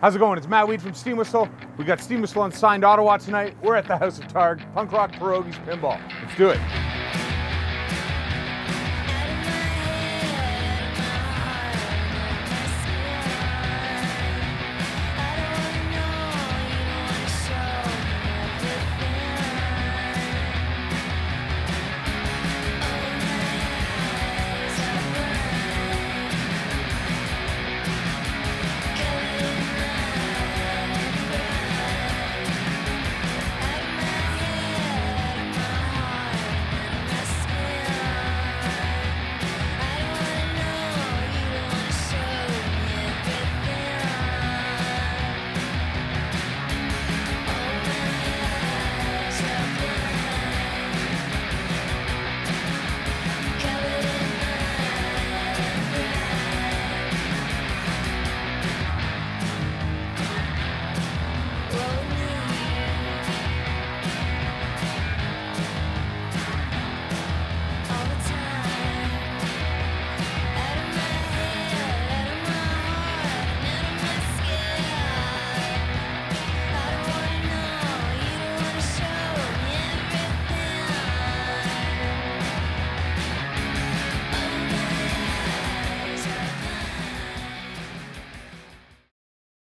How's it going? It's Matt Weed from Steam Whistle. We got Steam Whistle Unsigned Ottawa tonight. We're at the House of Targ, Punk Rock Pierogies Pinball. Let's do it.